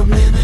a minute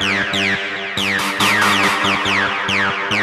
Thank you.